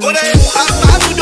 Por aí, rapado, eu